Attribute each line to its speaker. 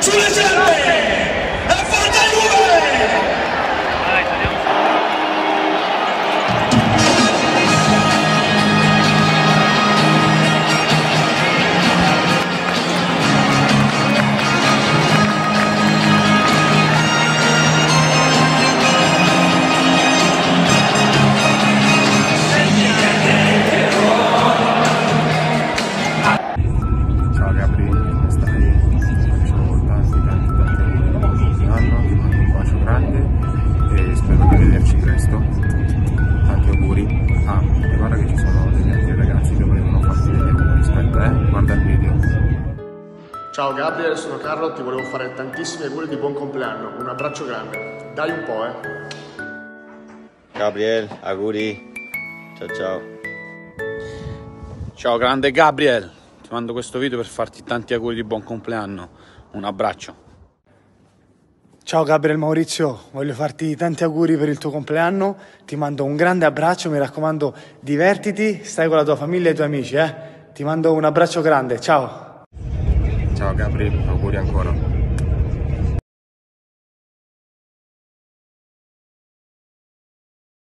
Speaker 1: To the Tuleçe!
Speaker 2: Ciao
Speaker 3: Gabriel, sono Carlo, ti volevo fare tantissimi auguri di buon compleanno. Un abbraccio grande. Dai un po', eh.
Speaker 4: Gabriel, auguri. Ciao ciao.
Speaker 5: Ciao grande Gabriel, ti mando questo video per farti tanti auguri di buon compleanno. Un abbraccio.
Speaker 6: Ciao Gabriel Maurizio, voglio farti tanti auguri per il tuo compleanno, ti mando un grande abbraccio, mi raccomando divertiti, stai con la tua famiglia e i tuoi amici, eh? Ti mando un abbraccio grande,
Speaker 2: ciao! Gabri, auguri ancora.